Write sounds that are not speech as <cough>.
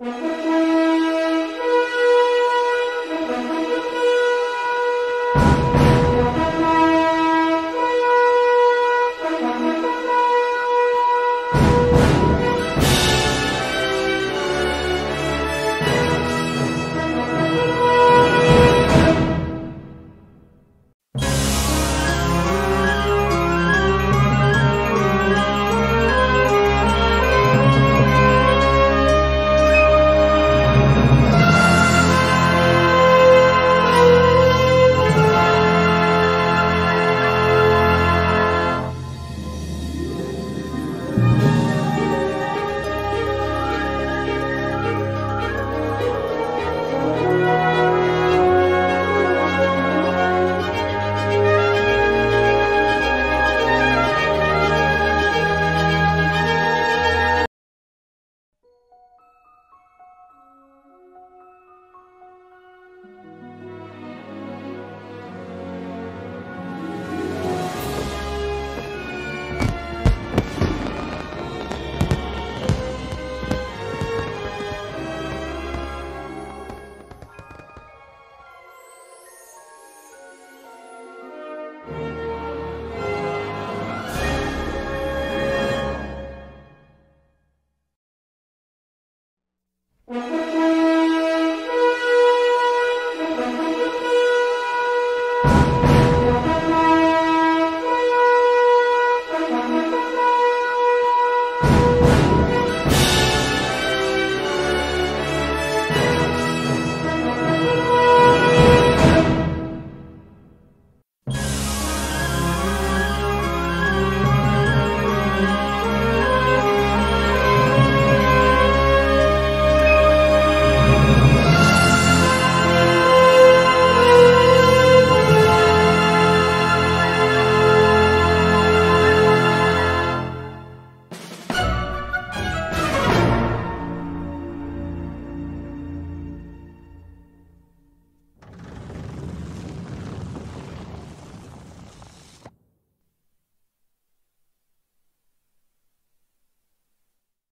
Música <laughs>